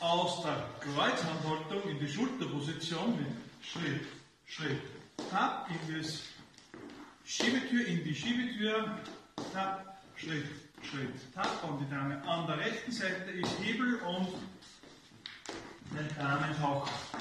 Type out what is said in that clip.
aus der Kreuzhandhaltung in die Schulterposition mit Schritt, Schritt, Tap in das Schiebetür, in die Schiebetür, Tap, Schritt, Schritt, Tap. Und die Dame an der rechten Seite ist Hebel und den Damentaucher.